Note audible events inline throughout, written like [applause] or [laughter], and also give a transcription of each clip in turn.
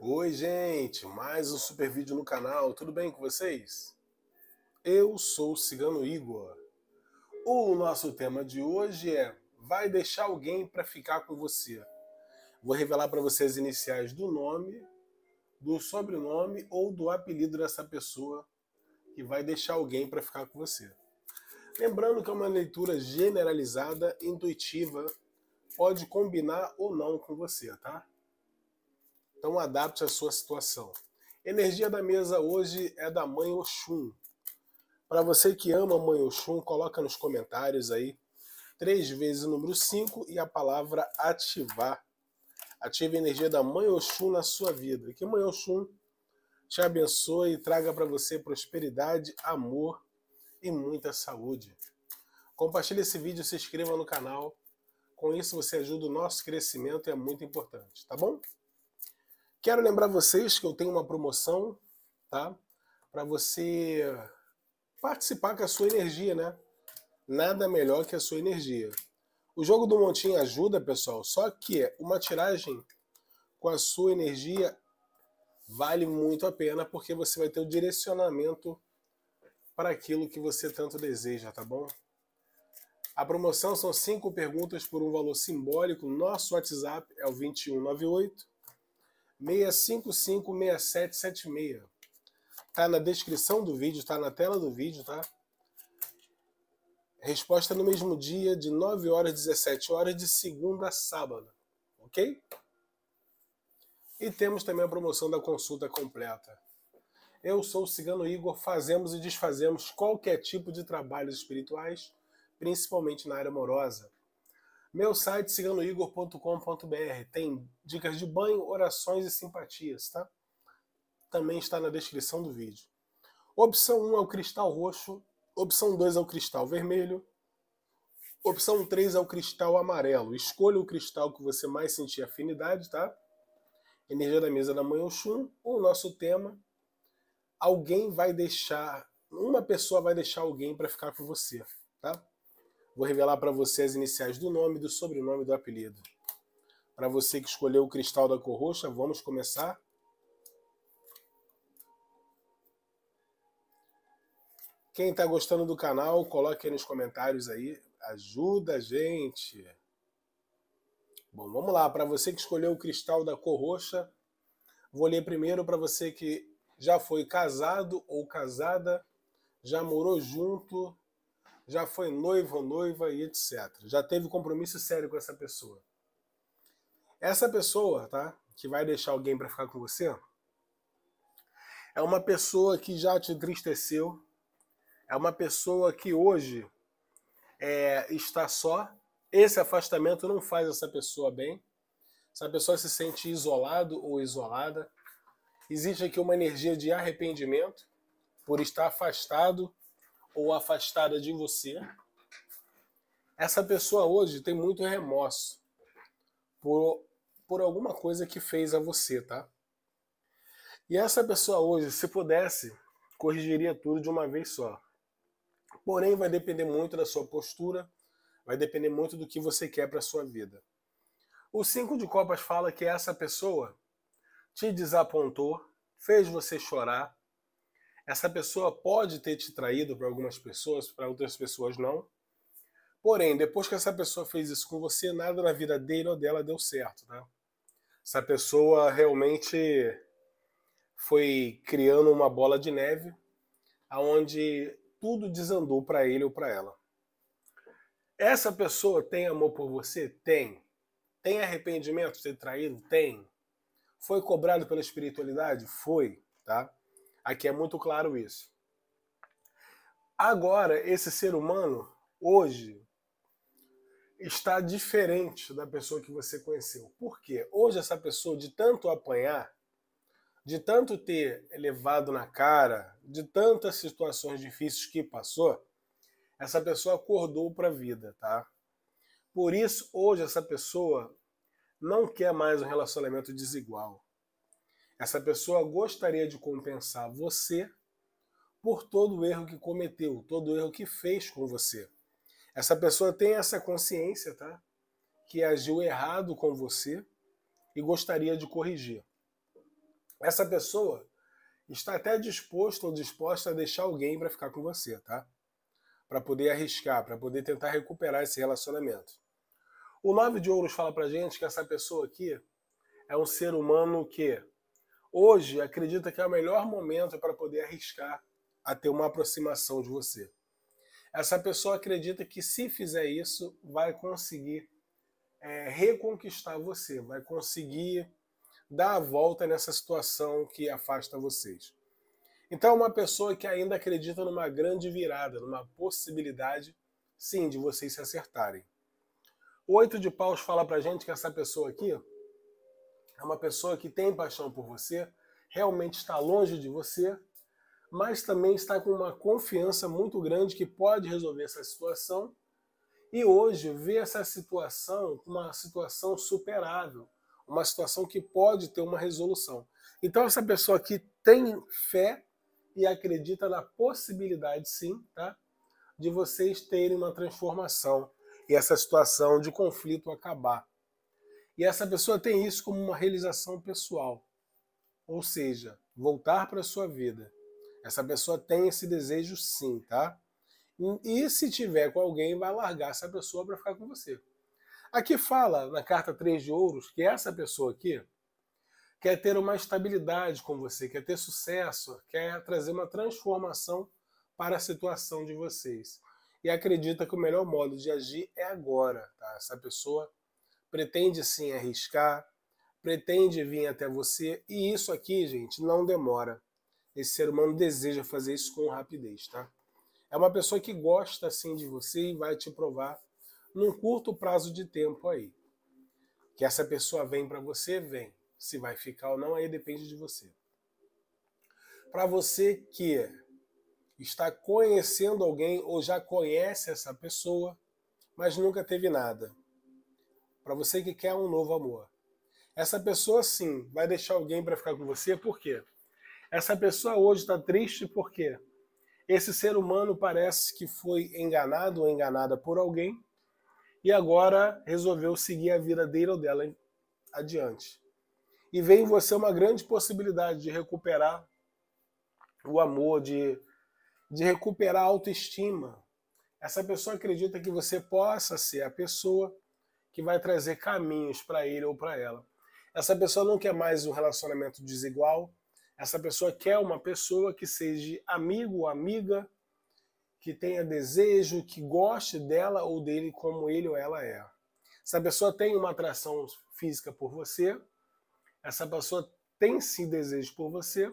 Oi, gente, mais um super vídeo no canal, tudo bem com vocês? Eu sou o Cigano Igor. O nosso tema de hoje é Vai deixar alguém para ficar com você? Vou revelar para você as iniciais do nome, do sobrenome ou do apelido dessa pessoa que vai deixar alguém para ficar com você. Lembrando que é uma leitura generalizada, intuitiva, pode combinar ou não com você, tá? Então adapte a sua situação. Energia da mesa hoje é da Mãe Oxum. Para você que ama Mãe Oxum, coloca nos comentários aí três vezes o número 5 e a palavra ativar. Ative a energia da Mãe Oxum na sua vida. Que Mãe Oxum te abençoe e traga para você prosperidade, amor e muita saúde. Compartilhe esse vídeo, se inscreva no canal. Com isso você ajuda o nosso crescimento e é muito importante, tá bom? Quero lembrar vocês que eu tenho uma promoção, tá? Para você participar com a sua energia, né? Nada melhor que a sua energia. O jogo do montinho ajuda, pessoal, só que uma tiragem com a sua energia vale muito a pena porque você vai ter o direcionamento para aquilo que você tanto deseja, tá bom? A promoção são cinco perguntas por um valor simbólico. Nosso WhatsApp é o 2198 6556776. Tá na descrição do vídeo, tá na tela do vídeo, tá? Resposta no mesmo dia, de 9 horas às 17 horas, de segunda a sábado. Ok? E temos também a promoção da consulta completa. Eu sou o Cigano Igor, fazemos e desfazemos qualquer tipo de trabalhos espirituais, principalmente na área amorosa. Meu site ciganoigor.com.br tem dicas de banho, orações e simpatias, tá? Também está na descrição do vídeo. Opção 1 é o cristal roxo, opção 2 é o cristal vermelho, opção 3 é o cristal amarelo. Escolha o cristal que você mais sentir afinidade, tá? Energia da mesa da mãe Oxum, o nosso tema. Alguém vai deixar, uma pessoa vai deixar alguém para ficar com você, tá? Vou revelar para você as iniciais do nome, do sobrenome do apelido. Para você que escolheu o cristal da cor roxa, vamos começar? Quem está gostando do canal, coloque aí nos comentários aí. Ajuda a gente. Bom, vamos lá. Para você que escolheu o cristal da cor roxa, vou ler primeiro para você que já foi casado ou casada, já morou junto, já foi noivo ou noiva e etc. Já teve compromisso sério com essa pessoa. Essa pessoa, tá? Que vai deixar alguém para ficar com você, é uma pessoa que já te entristeceu, é uma pessoa que hoje é, está só. Esse afastamento não faz essa pessoa bem. Essa pessoa se sente isolado ou isolada. Existe aqui uma energia de arrependimento por estar afastado ou afastada de você, essa pessoa hoje tem muito remorso por, por alguma coisa que fez a você, tá? E essa pessoa hoje, se pudesse, corrigiria tudo de uma vez só. Porém, vai depender muito da sua postura, vai depender muito do que você quer para sua vida. O cinco de copas fala que essa pessoa te desapontou, fez você chorar, essa pessoa pode ter te traído para algumas pessoas, para outras pessoas não. Porém, depois que essa pessoa fez isso com você, nada na vida dele ou dela deu certo, tá? Essa pessoa realmente foi criando uma bola de neve aonde tudo desandou para ele ou para ela. Essa pessoa tem amor por você? Tem. Tem arrependimento de ter traído? Tem. Foi cobrado pela espiritualidade? Foi, tá? Aqui é muito claro isso. Agora, esse ser humano, hoje, está diferente da pessoa que você conheceu. Por quê? Hoje, essa pessoa, de tanto apanhar, de tanto ter levado na cara, de tantas situações difíceis que passou, essa pessoa acordou para a vida, tá? Por isso, hoje, essa pessoa não quer mais um relacionamento desigual. Essa pessoa gostaria de compensar você por todo o erro que cometeu, todo o erro que fez com você. Essa pessoa tem essa consciência, tá? Que agiu errado com você e gostaria de corrigir. essa pessoa está até disposto ou disposta a deixar alguém para ficar com você, tá? Para poder arriscar, para poder tentar recuperar esse relacionamento. O nove de ouros fala pra gente que essa pessoa aqui é um ser humano que hoje acredita que é o melhor momento para poder arriscar a ter uma aproximação de você. Essa pessoa acredita que se fizer isso, vai conseguir é, reconquistar você, vai conseguir dar a volta nessa situação que afasta vocês. Então, uma pessoa que ainda acredita numa grande virada, numa possibilidade, sim, de vocês se acertarem. O oito de paus fala pra gente que essa pessoa aqui é uma pessoa que tem paixão por você, realmente está longe de você, mas também está com uma confiança muito grande que pode resolver essa situação e hoje vê essa situação como uma situação superável, uma situação que pode ter uma resolução. Então essa pessoa aqui tem fé e acredita na possibilidade, sim, tá, de vocês terem uma transformação e essa situação de conflito acabar. E essa pessoa tem isso como uma realização pessoal, ou seja, voltar para a sua vida. Essa pessoa tem esse desejo, sim, tá? E se tiver com alguém, vai largar essa pessoa para ficar com você. Aqui fala na carta 3 de ouros que essa pessoa aqui quer ter uma estabilidade com você, quer ter sucesso, quer trazer uma transformação para a situação de vocês. E acredita que o melhor modo de agir é agora. Tá? Essa pessoa pretende sim arriscar, pretende vir até você, e isso aqui, gente, não demora. Esse ser humano deseja fazer isso com rapidez, tá? É uma pessoa que gosta assim de você e vai te provar num curto prazo de tempo aí. Que essa pessoa vem para você, vem. Se vai ficar ou não, aí depende de você. Para você que está conhecendo alguém ou já conhece essa pessoa, mas nunca teve nada. Para você que quer um novo amor. Essa pessoa sim vai deixar alguém para ficar com você, por quê? Essa pessoa hoje está triste porque esse ser humano parece que foi enganado ou enganada por alguém e agora resolveu seguir a vida dele ou dela adiante. E vem em você uma grande possibilidade de recuperar o amor, de, de recuperar a autoestima. Essa pessoa acredita que você possa ser a pessoa que vai trazer caminhos para ele ou para ela. Essa pessoa não quer mais um relacionamento desigual, essa pessoa quer uma pessoa que seja amigo ou amiga, que tenha desejo, que goste dela ou dele como ele ou ela é. Essa pessoa tem uma atração física por você, essa pessoa tem sim desejo por você,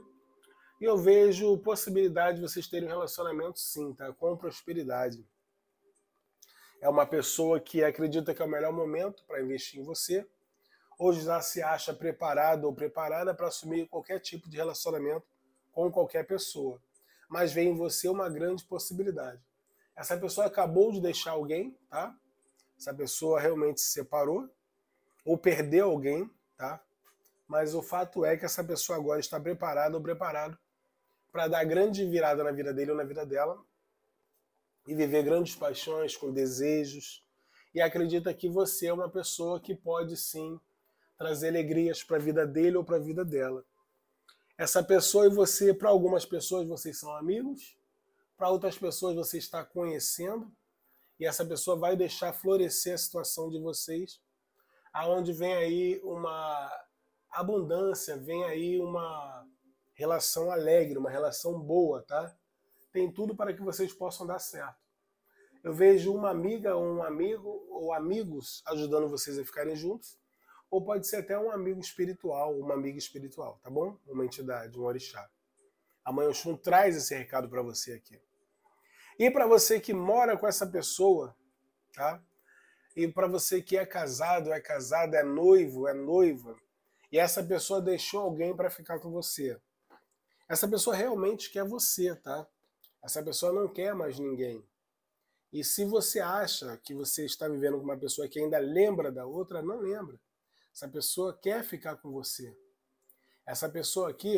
e eu vejo possibilidade de vocês terem um relacionamento sim, tá? Com prosperidade. É uma pessoa que acredita que é o melhor momento para investir em você hoje já se acha preparado ou preparada para assumir qualquer tipo de relacionamento com qualquer pessoa. Mas vem em você uma grande possibilidade. Essa pessoa acabou de deixar alguém, tá? Essa pessoa realmente se separou ou perdeu alguém, tá? Mas o fato é que essa pessoa agora está preparada ou preparado para dar grande virada na vida dele ou na vida dela e viver grandes paixões com desejos e acredita que você é uma pessoa que pode sim trazer alegrias para a vida dele ou para a vida dela. Essa pessoa e você, para algumas pessoas vocês são amigos, para outras pessoas você está conhecendo, e essa pessoa vai deixar florescer a situação de vocês, aonde vem aí uma abundância, vem aí uma relação alegre, uma relação boa, tá? Tem tudo para que vocês possam dar certo. Eu vejo uma amiga ou um amigo ou amigos ajudando vocês a ficarem juntos ou pode ser até um amigo espiritual, uma amiga espiritual, tá bom? Uma entidade, um orixá. A Mãe Oxum traz esse recado para você aqui. E para você que mora com essa pessoa, tá? E para você que é casado, é casada, é noivo, é noiva, e essa pessoa deixou alguém para ficar com você. Essa pessoa realmente quer você, tá? Essa pessoa não quer mais ninguém. E se você acha que você está vivendo com uma pessoa que ainda lembra da outra, não lembra. Essa pessoa quer ficar com você. Essa pessoa aqui,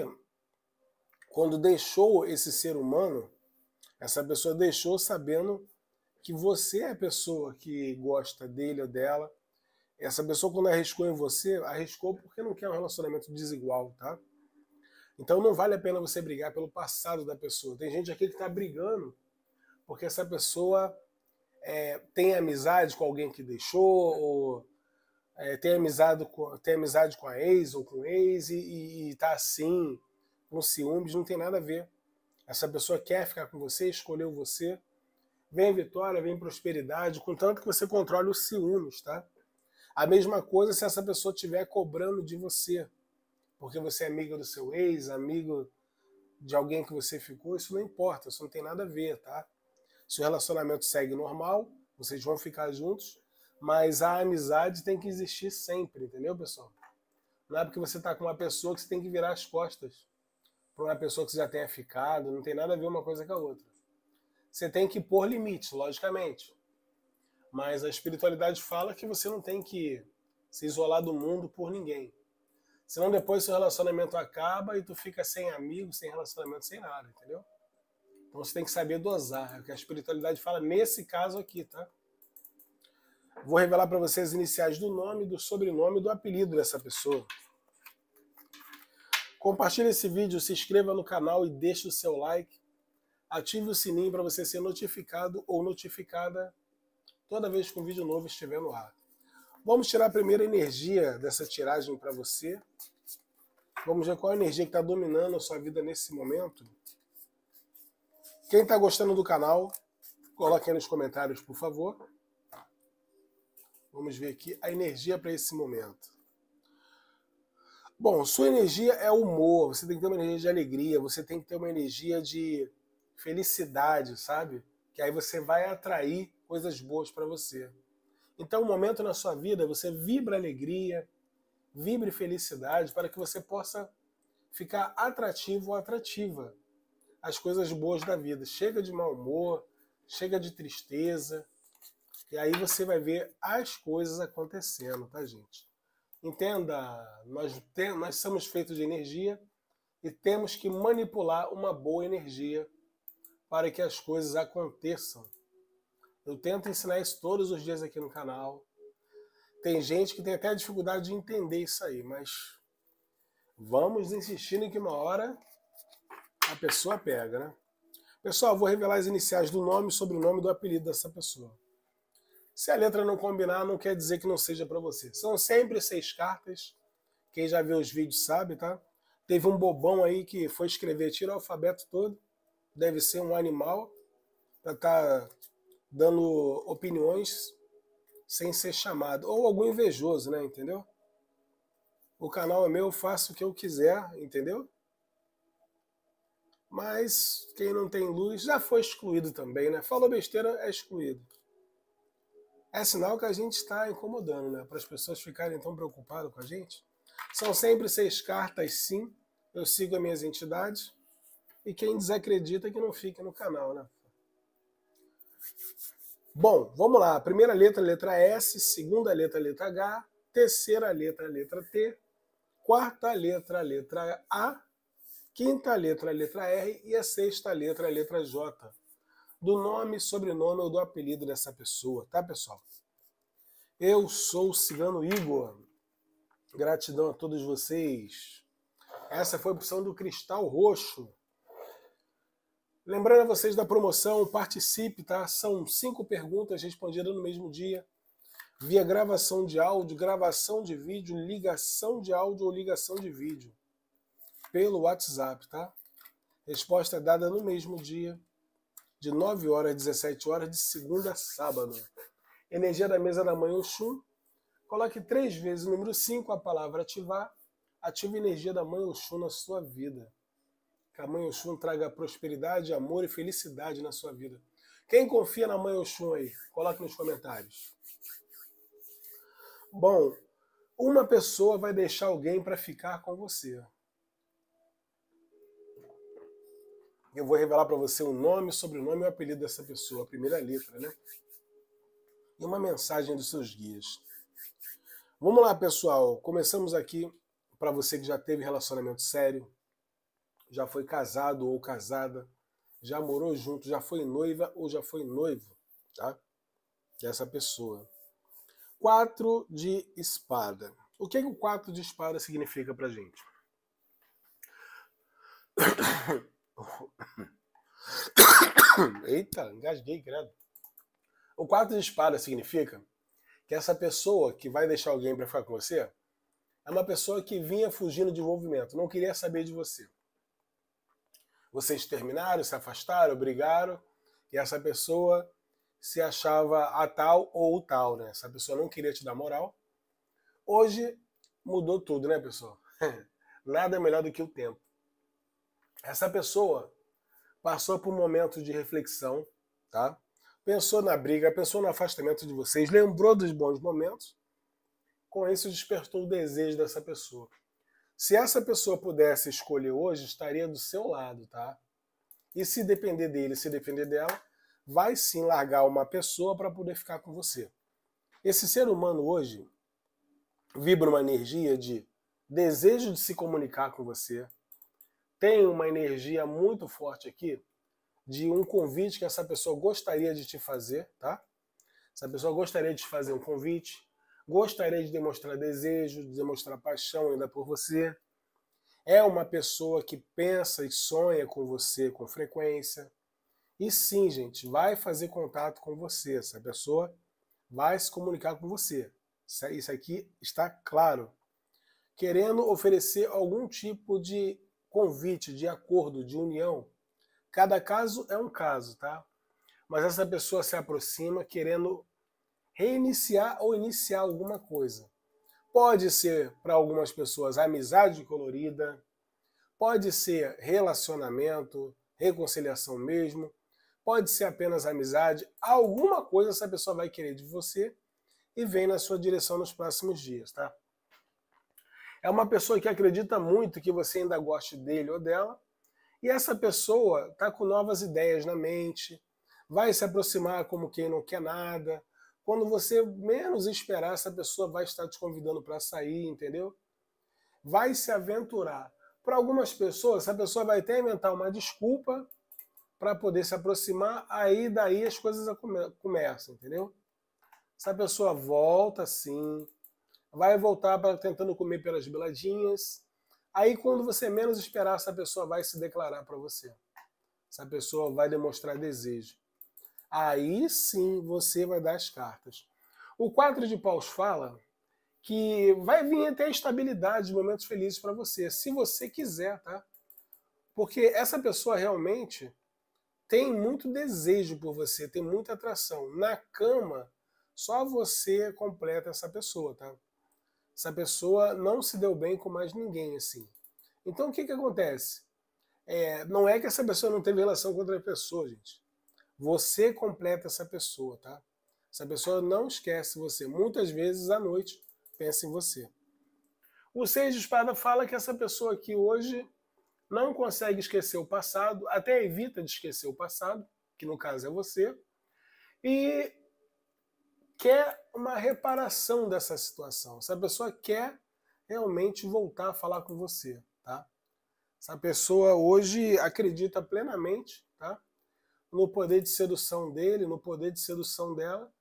quando deixou esse ser humano, essa pessoa deixou sabendo que você é a pessoa que gosta dele ou dela. Essa pessoa, quando arriscou em você, arriscou porque não quer um relacionamento desigual, tá? Então não vale a pena você brigar pelo passado da pessoa. Tem gente aqui que está brigando porque essa pessoa é, tem amizade com alguém que deixou, ou é, tem, amizade com, tem amizade com a ex ou com ex e, está assim, com ciúmes, não tem nada a ver. Essa pessoa quer ficar com você, escolheu você. Vem vitória, vem prosperidade, contanto que você controle os ciúmes, tá? A mesma coisa se essa pessoa estiver cobrando de você, porque você é amigo do seu ex, amigo de alguém que você ficou, isso não importa, isso não tem nada a ver, tá? Se o relacionamento segue normal, vocês vão ficar juntos, mas a amizade tem que existir sempre, entendeu, pessoal? Não é porque você está com uma pessoa que você tem que virar as costas para uma pessoa que você já tenha ficado, não tem nada a ver uma coisa com a outra. Você tem que pôr limites, logicamente. Mas a espiritualidade fala que você não tem que se isolar do mundo por ninguém. Senão depois seu relacionamento acaba e tu fica sem amigos, sem relacionamento, sem nada, entendeu? Então você tem que saber dosar, é o que a espiritualidade fala nesse caso aqui, tá? Vou revelar para vocês as iniciais do nome, do sobrenome e do apelido dessa pessoa. Compartilhe esse vídeo, se inscreva no canal e deixe o seu like. Ative o sininho para você ser notificado ou notificada toda vez que um vídeo novo estiver no ar. Vamos tirar a primeira energia dessa tiragem para você. Vamos ver qual a energia que está dominando a sua vida nesse momento. Quem está gostando do canal, coloque aí nos comentários, por favor. Vamos ver aqui a energia para esse momento. Bom, sua energia é humor, você tem que ter uma energia de alegria, você tem que ter uma energia de felicidade, sabe? Que aí você vai atrair coisas boas para você. Então, um momento na sua vida, você vibra alegria, vibre felicidade para que você possa ficar atrativo ou atrativa às coisas boas da vida. Chega de mau humor, chega de tristeza, e aí você vai ver as coisas acontecendo, tá, gente? Entenda, nós, nós somos feitos de energia e temos que manipular uma boa energia para que as coisas aconteçam. Eu tento ensinar isso todos os dias aqui no canal. Tem gente que tem até dificuldade de entender isso aí, mas vamos insistindo em que uma hora a pessoa pega, né? Pessoal, vou revelar as iniciais do nome, sobrenome e do apelido dessa pessoa. Se a letra não combinar, não quer dizer que não seja para você. São sempre seis cartas. Quem já viu os vídeos sabe, tá? Teve um bobão aí que foi escrever, tira o alfabeto todo. Deve ser um animal. Estar tá dando opiniões sem ser chamado. Ou algum invejoso, né? Entendeu? O canal é meu, eu faço o que eu quiser, entendeu? Mas quem não tem luz já foi excluído também, né? Falou besteira, é excluído é sinal que a gente está incomodando, né? Para as pessoas ficarem tão preocupadas com a gente. São sempre seis cartas, sim. Eu sigo as minhas entidades. E quem desacredita que não fique no canal, né? Bom, vamos lá. Primeira letra, letra S. Segunda letra, letra H. Terceira letra, letra T. Quarta letra, letra A. Quinta letra, letra R. E a sexta letra, letra J do nome, sobrenome ou do apelido dessa pessoa, tá, pessoal? Eu sou o Cigano Igor. Gratidão a todos vocês. Essa foi a opção do Cristal Roxo. Lembrando a vocês da promoção, participe, tá? São cinco perguntas respondidas no mesmo dia, via gravação de áudio, gravação de vídeo, ligação de áudio ou ligação de vídeo, pelo WhatsApp, tá? Resposta dada no mesmo dia de 9 horas a 17 horas, de segunda a sábado. Energia da mesa da mãe Oxum. Coloque três vezes o número 5, a palavra ativar. Ative energia da mãe Oxum na sua vida. Que a mãe Oxum traga prosperidade, amor e felicidade na sua vida. Quem confia na mãe Oxum aí? Coloque nos comentários. Bom, uma pessoa vai deixar alguém para ficar com você. Eu vou revelar para você o nome, o sobrenome e o apelido dessa pessoa, a primeira letra, né? E uma mensagem dos seus guias. Vamos lá, pessoal. Começamos aqui para você que já teve relacionamento sério, já foi casado ou casada, já morou junto, já foi noiva ou já foi noivo, tá? Dessa pessoa. Quatro de espada. O que, que o quatro de espada significa para gente? [coughs] Eita, engasguei, credo. O quatro de espada significa que essa pessoa que vai deixar alguém para ficar com você é uma pessoa que vinha fugindo de envolvimento, não queria saber de você. Vocês terminaram, se afastaram, brigaram, e essa pessoa se achava a tal ou o tal, né? Essa pessoa não queria te dar moral. Hoje mudou tudo, né, pessoal? [laughs] Nada melhor do que o tempo. Essa pessoa passou por um momento de reflexão, tá? Pensou na briga, pensou no afastamento de vocês, lembrou dos bons momentos. Com isso despertou o desejo dessa pessoa. Se essa pessoa pudesse escolher hoje, estaria do seu lado, tá? E se depender dele, se depender dela, vai sim largar uma pessoa para poder ficar com você. Esse ser humano hoje vibra uma energia de desejo de se comunicar com você. Tem uma energia muito forte aqui de um convite que essa pessoa gostaria de te fazer, tá? Essa pessoa gostaria de te fazer um convite, gostaria de demonstrar desejo, de demonstrar paixão ainda por você. É uma pessoa que pensa e sonha com você com frequência. E sim, gente, vai fazer contato com você. Essa pessoa vai se comunicar com você. Isso aqui está claro. Querendo oferecer algum tipo de convite, de acordo, de união. Cada caso é um caso, tá? Mas essa pessoa se aproxima querendo reiniciar ou iniciar alguma coisa. Pode ser para algumas pessoas amizade colorida, pode ser relacionamento, reconciliação mesmo, pode ser apenas amizade, alguma coisa essa pessoa vai querer de você e vem na sua direção nos próximos dias, tá? É uma pessoa que acredita muito que você ainda goste dele ou dela, e essa pessoa está com novas ideias na mente, vai se aproximar como quem não quer nada, quando você menos esperar, essa pessoa vai estar te convidando para sair, entendeu? Vai se aventurar. Para algumas pessoas, essa pessoa vai até inventar uma desculpa para poder se aproximar, aí daí as coisas começam, entendeu? Essa pessoa volta sim, vai voltar para tentando comer pelas beladinhas. Aí quando você menos esperar, essa pessoa vai se declarar para você. Essa pessoa vai demonstrar desejo aí sim você vai dar as cartas. O quadro de paus fala que vai vir até estabilidade, momentos felizes para você, se você quiser, tá? Porque essa pessoa realmente tem muito desejo por você, tem muita atração. Na cama, só você completa essa pessoa, tá? Essa pessoa não se deu bem com mais ninguém, assim. Então o que, que acontece? É, não é que essa pessoa não teve relação com outra pessoa, gente. Você completa essa pessoa, tá? Essa pessoa não esquece você. Muitas vezes à noite pensa em você. O Seis de Espada fala que essa pessoa aqui hoje não consegue esquecer o passado, até evita de esquecer o passado, que no caso é você, e quer uma reparação dessa situação. Essa pessoa quer realmente voltar a falar com você, tá? Essa pessoa hoje acredita plenamente, tá? No poder de sedução dele, no poder de sedução dela,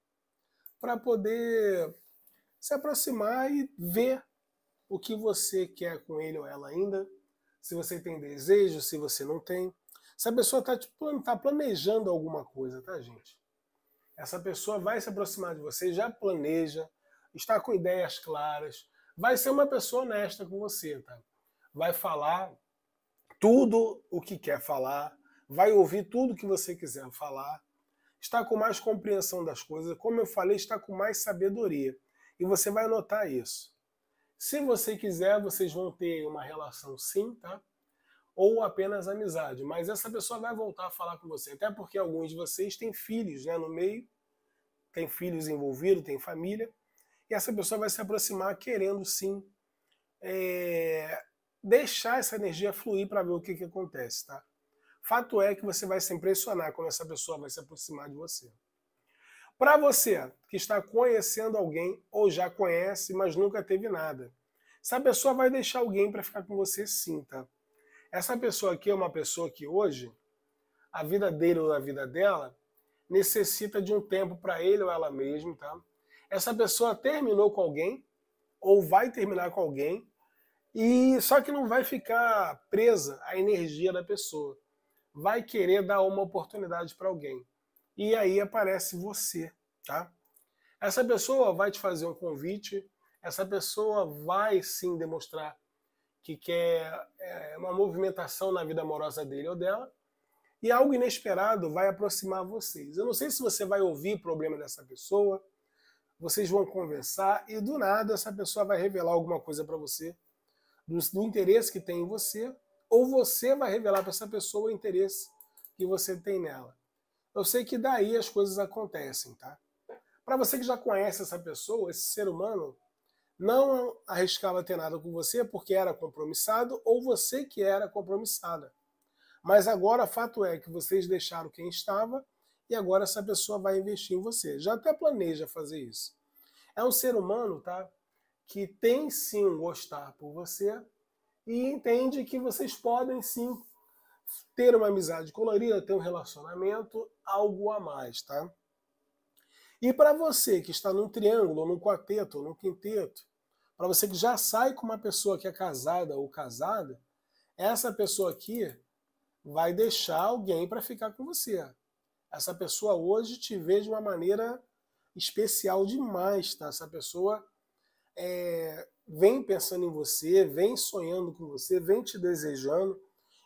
para poder se aproximar e ver o que você quer com ele ou ela ainda, se você tem desejo, se você não tem. Se a pessoa está tá planejando alguma coisa, tá, gente? Essa pessoa vai se aproximar de você, já planeja, está com ideias claras, vai ser uma pessoa honesta com você, tá? Vai falar tudo o que quer falar, vai ouvir tudo que você quiser falar, está com mais compreensão das coisas, como eu falei, está com mais sabedoria. E você vai notar isso. Se você quiser, vocês vão ter uma relação sim, tá? Ou apenas amizade. Mas essa pessoa vai voltar a falar com você. Até porque alguns de vocês têm filhos né, no meio, tem filhos envolvidos, tem família. E essa pessoa vai se aproximar querendo sim é, deixar essa energia fluir para ver o que, que acontece, tá? Fato é que você vai se impressionar quando essa pessoa vai se aproximar de você. Para você que está conhecendo alguém ou já conhece, mas nunca teve nada, essa pessoa vai deixar alguém para ficar com você sim, tá? Essa pessoa aqui é uma pessoa que hoje, a vida dele ou a vida dela, necessita de um tempo para ele ou ela mesma, tá? Essa pessoa terminou com alguém ou vai terminar com alguém E só que não vai ficar presa à energia da pessoa. Vai querer dar uma oportunidade para alguém. E aí aparece você, tá? Essa pessoa vai te fazer um convite, essa pessoa vai sim demonstrar que quer é, uma movimentação na vida amorosa dele ou dela, e algo inesperado vai aproximar vocês. Eu não sei se você vai ouvir o problema dessa pessoa, vocês vão conversar e do nada essa pessoa vai revelar alguma coisa para você do, do, interesse que tem em você, ou você vai revelar para essa pessoa o interesse que você tem nela. Eu sei que daí as coisas acontecem, tá? Para você que já conhece essa pessoa, esse ser humano, não arriscava ter nada com você porque era compromissado ou você que era compromissada. Mas agora, fato é que vocês deixaram quem estava e agora essa pessoa vai investir em você. Já até planeja fazer isso. É um ser humano, tá? Que tem sim gostar por você e entende que vocês podem sim ter uma amizade colorida, ter um relacionamento, algo a mais, tá? E para você que está num triângulo, num quarteto, num quinteto, para você que já sai com uma pessoa que é casada ou casada, essa pessoa aqui vai deixar alguém para ficar com você. Essa pessoa hoje te vê de uma maneira especial demais, tá? Essa pessoa é, vem pensando em você, vem sonhando com você, vem te desejando.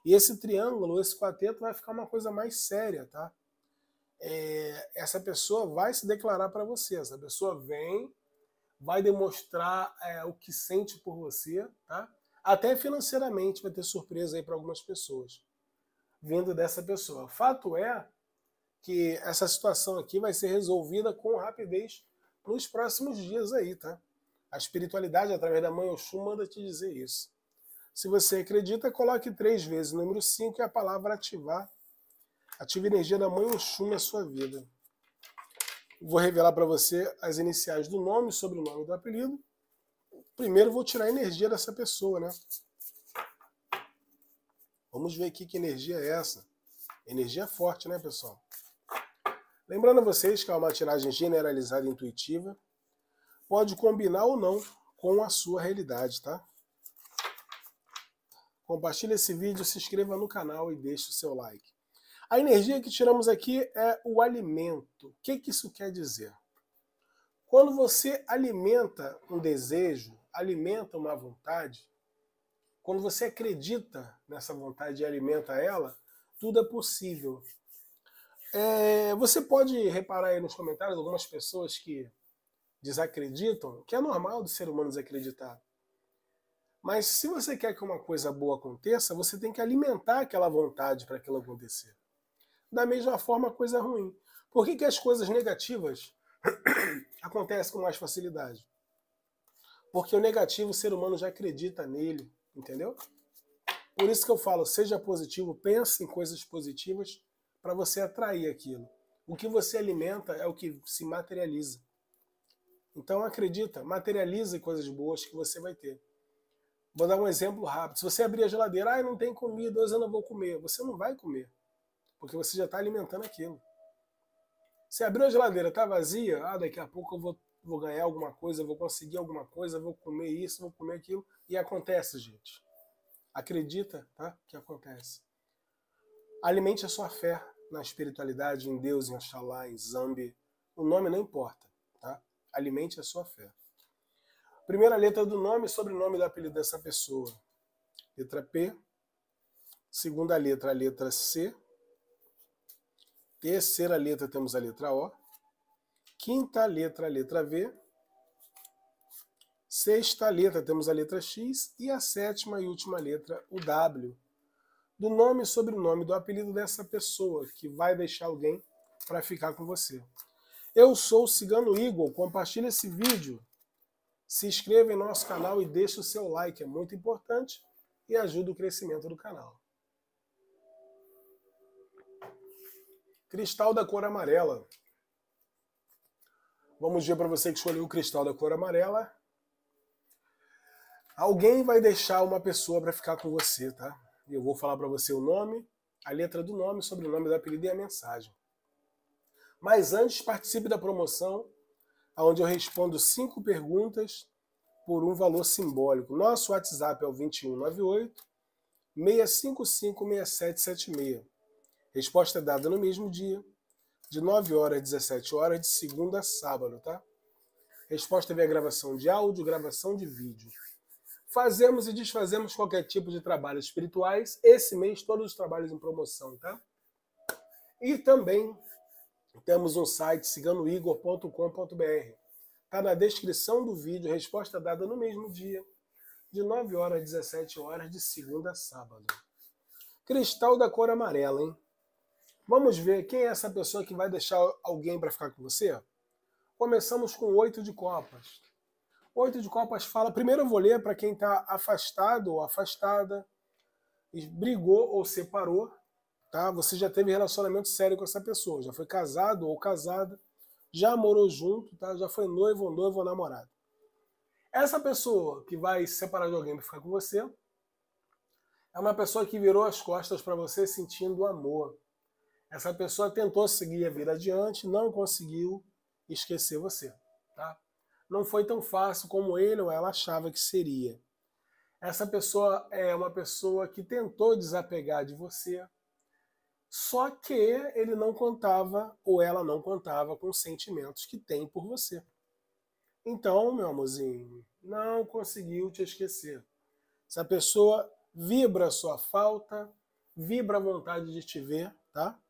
E esse triângulo, esse quarteto vai ficar uma coisa mais séria, tá? É, essa pessoa vai se declarar para você. Essa pessoa vem, vai demonstrar é, o que sente por você, tá? Até financeiramente vai ter surpresa aí para algumas pessoas vindo dessa pessoa. Fato é que essa situação aqui vai ser resolvida com rapidez nos próximos dias aí, tá? A espiritualidade, através da mãe Oxum, manda te dizer isso. Se você acredita, coloque três vezes o número 5 e a palavra ativar. Ative a energia da mãe Oxum na sua vida. Vou revelar para você as iniciais do nome, sobrenome do apelido. Primeiro vou tirar a energia dessa pessoa, né? Vamos ver aqui que energia é essa. Energia forte, né, pessoal? Lembrando a vocês que é uma tiragem generalizada e intuitiva. Pode combinar ou não com a sua realidade, tá? Compartilhe esse vídeo, se inscreva no canal e deixe o seu like. A energia que tiramos aqui é o alimento. O que, que isso quer dizer? Quando você alimenta um desejo, alimenta uma vontade, quando você acredita nessa vontade e alimenta ela, tudo é possível. É, você pode reparar aí nos comentários algumas pessoas que desacreditam, que é normal do ser humano desacreditar. Mas se você quer que uma coisa boa aconteça, você tem que alimentar aquela vontade para aquilo acontecer. Da mesma forma, coisa ruim. Por que, que as coisas negativas [coughs] acontecem com mais facilidade? Porque o negativo o ser humano já acredita nele, Entendeu? Por isso que eu falo, seja positivo, pense em coisas positivas para você atrair aquilo. O que você alimenta é o que se materializa. Então acredita, materialize coisas boas que você vai ter. Vou dar um exemplo rápido. Se você abrir a geladeira, ah, não tem comida, hoje eu não vou comer. Você não vai comer, porque você já está alimentando aquilo. Se abriu a geladeira, está vazia, ah, daqui a pouco eu vou vou ganhar alguma coisa, vou conseguir alguma coisa, vou comer isso, vou comer aquilo. E acontece, gente. Acredita, tá? Que acontece. Alimente a sua fé na espiritualidade, em Deus, em Oxalá, em Zambi. O nome não importa? Alimente a sua fé. Primeira letra do nome, sobrenome do apelido dessa pessoa. Letra P. Segunda letra, a letra C. Terceira letra, temos a letra O. Quinta letra, a letra V. Sexta letra, temos a letra X. E a sétima e última letra, o W. Do nome e sobrenome do apelido dessa pessoa que vai deixar alguém para ficar com você. Eu sou o Cigano Igor. Compartilhe esse vídeo. Se inscreva em nosso canal e deixe o seu like. É muito importante e ajuda o crescimento do canal. Cristal da cor amarela. Vamos dizer para você que escolheu o cristal da cor amarela. Alguém vai deixar uma pessoa para ficar com você, tá? Eu vou falar para você o nome, a letra do nome, sobrenome do apelido e a mensagem. Mas antes, participe da promoção, onde eu respondo cinco perguntas por um valor simbólico. Nosso WhatsApp é o 2198 655 6776. Resposta dada no mesmo dia, de 9 horas a 17 horas, de segunda a sábado, tá? Resposta via gravação de áudio, gravação de vídeo. Fazemos e desfazemos qualquer tipo de trabalhos espirituais. Esse mês, todos os trabalhos em promoção, tá? E também temos um site, ciganoigor.com.br. Está na descrição do vídeo, resposta dada no mesmo dia, de 9 horas a 17 horas, de segunda a sábado. Cristal da cor amarela, hein? Vamos ver quem é essa pessoa que vai deixar alguém para ficar com você? Começamos com oito de copas. Oito de copas fala. Primeiro eu vou ler para quem está afastado ou afastada, brigou ou separou, tá? Você já teve relacionamento sério com essa pessoa, já foi casado ou casada, já morou junto, tá? Já foi noivo ou noivo ou namorado. Essa pessoa que vai se separar de alguém para ficar com você é uma pessoa que virou as costas para você sentindo amor. Essa pessoa tentou seguir a vida adiante, não conseguiu esquecer você, tá? Não foi tão fácil como ele ou ela achava que seria. Essa pessoa é uma pessoa que tentou desapegar de você, só que ele não contava ou ela não contava com os sentimentos que tem por você. Então, meu amorzinho, não conseguiu te esquecer. Essa pessoa vibra a sua falta, vibra a vontade de te ver, tá?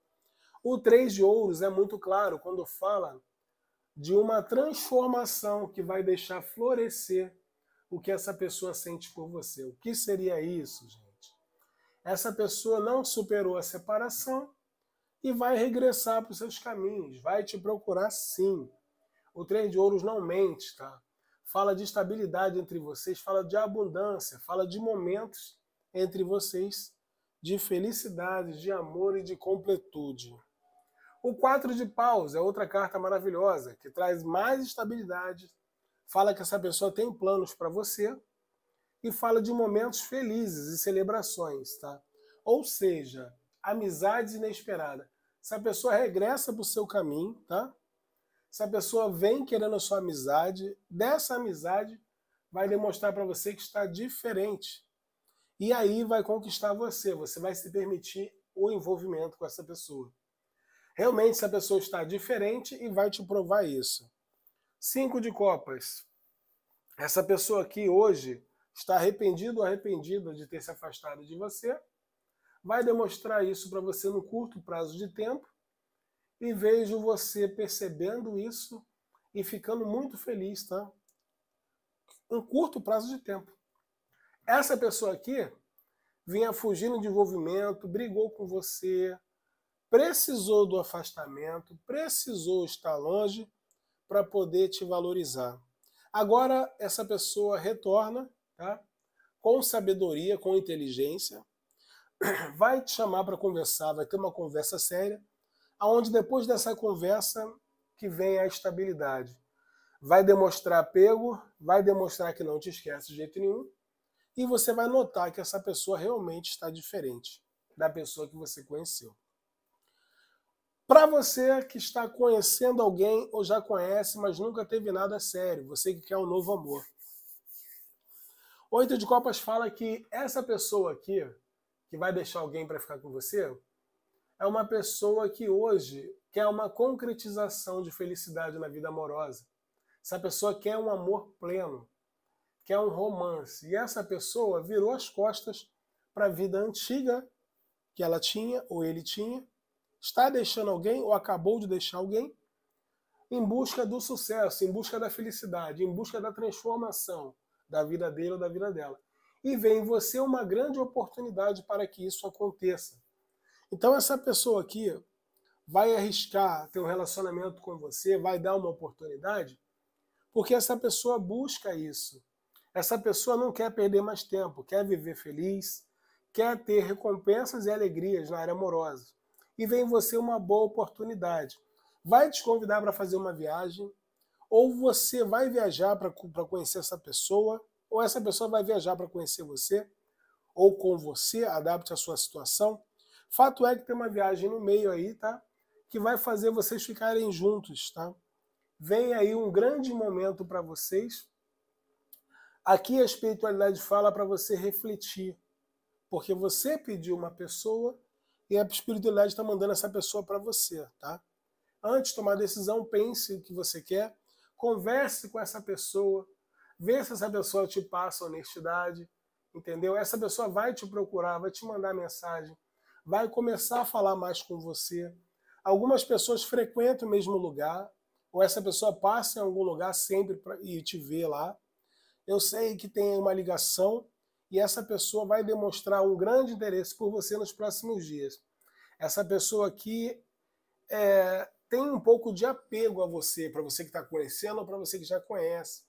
O três de ouros é muito claro quando fala de uma transformação que vai deixar florescer o que essa pessoa sente por você. O que seria isso, gente? Essa pessoa não superou a separação e vai regressar para os seus caminhos, vai te procurar sim. O trem de ouros não mente, tá? Fala de estabilidade entre vocês, fala de abundância, fala de momentos entre vocês de felicidade, de amor e de completude. O quatro de paus é outra carta maravilhosa que traz mais estabilidade, fala que essa pessoa tem planos para você e fala de momentos felizes e celebrações, tá? Ou seja, amizades inesperadas. Se a pessoa regressa para o seu caminho, tá? Se a pessoa vem querendo a sua amizade, dessa amizade vai demonstrar para você que está diferente. E aí vai conquistar você, você vai se permitir o envolvimento com essa pessoa. Realmente essa pessoa está diferente e vai te provar isso. Cinco de copas. Essa pessoa aqui hoje está arrependido ou arrependida de ter se afastado de você, vai demonstrar isso para você no curto prazo de tempo e vejo você percebendo isso e ficando muito feliz, tá? Um curto prazo de tempo. Essa pessoa aqui vinha fugindo de envolvimento, brigou com você, precisou do afastamento, precisou estar longe para poder te valorizar. Agora essa pessoa retorna tá? com sabedoria, com inteligência, [clears throat] vai te chamar para conversar, vai ter uma conversa séria, aonde depois dessa conversa que vem a estabilidade. Vai demonstrar apego, vai demonstrar que não te esquece de jeito nenhum, e você vai notar que essa pessoa realmente está diferente da pessoa que você conheceu. Para você que está conhecendo alguém ou já conhece, mas nunca teve nada sério, você que quer um novo amor. Oito de Copas fala que essa pessoa aqui, que vai deixar alguém para ficar com você, é uma pessoa que hoje quer uma concretização de felicidade na vida amorosa. Essa pessoa quer um amor pleno, quer um romance. E essa pessoa virou as costas para a vida antiga que ela tinha ou ele tinha, está deixando alguém ou acabou de deixar alguém em busca do sucesso, em busca da felicidade, em busca da transformação da vida dele ou da vida dela. E vem em você uma grande oportunidade para que isso aconteça. Então essa pessoa aqui vai arriscar ter um relacionamento com você, vai dar uma oportunidade, porque essa pessoa busca isso. Essa pessoa não quer perder mais tempo, quer viver feliz, quer ter recompensas e alegrias na área amorosa. E vem em você uma boa oportunidade. Vai te convidar para fazer uma viagem, ou você vai viajar para conhecer essa pessoa, ou essa pessoa vai viajar para conhecer você, ou com você, adapte a sua situação. Fato é que tem uma viagem no meio aí, tá? Que vai fazer vocês ficarem juntos, tá? Vem aí um grande momento para vocês, Aqui a espiritualidade fala para você refletir, porque você pediu uma pessoa e a espiritualidade está mandando essa pessoa para você, tá? Antes de tomar decisão, pense o que você quer, converse com essa pessoa, vê se essa pessoa te passa honestidade, entendeu? Essa pessoa vai te procurar, vai te mandar mensagem, vai começar a falar mais com você. Algumas pessoas frequentam o mesmo lugar, ou essa pessoa passa em algum lugar sempre pra, e te vê lá. Eu sei que tem uma ligação e essa pessoa vai demonstrar um grande interesse por você nos próximos dias. Essa pessoa aqui é, tem um pouco de apego a você, para você que está conhecendo ou para você que já conhece.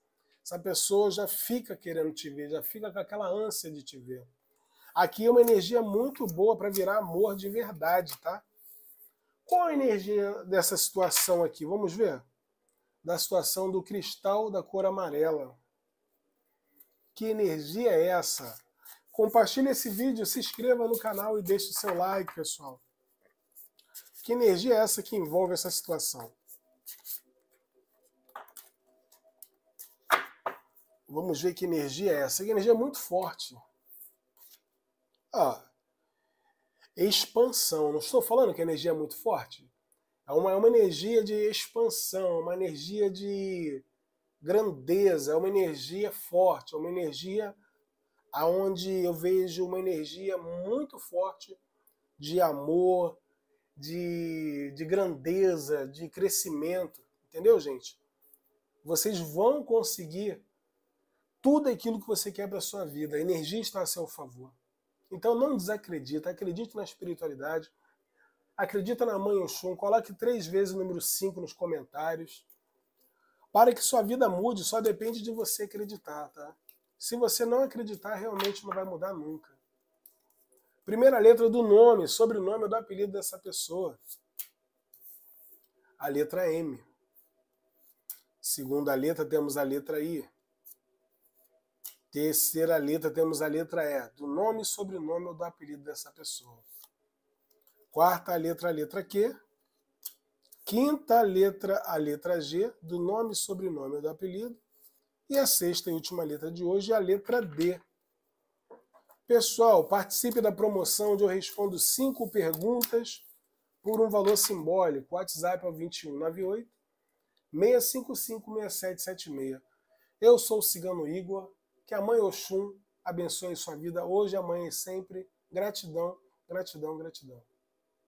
Essa pessoa já fica querendo te ver, já fica com aquela ânsia de te ver. Aqui é uma energia muito boa para virar amor de verdade, tá? Qual a energia dessa situação aqui? Vamos ver? Da situação do cristal da cor amarela. Que energia é essa? Compartilhe esse vídeo, se inscreva no canal e deixe o seu like, pessoal. Que energia é essa que envolve essa situação? Vamos ver que energia é essa. Que energia é muito forte. Ah, expansão. Não estou falando que a energia é muito forte. É uma, é uma energia de expansão, uma energia de grandeza, é uma energia forte, é uma energia aonde eu vejo uma energia muito forte de amor, de, de grandeza, de crescimento. Entendeu, gente? Vocês vão conseguir tudo aquilo que você quer para a sua vida. A energia está a seu favor. Então não desacredita, acredite na espiritualidade, acredita na Mãe Oxum, coloque três vezes o número 5 nos comentários. Para que sua vida mude, só depende de você acreditar, tá? Se você não acreditar, realmente não vai mudar nunca. Primeira letra do nome, sobrenome ou do apelido dessa pessoa. A letra M. Segunda letra temos a letra I. Terceira letra temos a letra E, do nome, sobrenome ou do apelido dessa pessoa. Quarta letra, a letra Q. Quinta letra, a letra G, do nome, sobrenome ou do apelido. E a sexta e última letra de hoje, a letra D, Pessoal, participe da promoção onde eu respondo cinco perguntas por um valor simbólico. WhatsApp é o 2198 655 6776. Eu sou o Cigano Igor. Que a Mãe Oxum abençoe sua vida hoje, amanhã e sempre. Gratidão, gratidão, gratidão.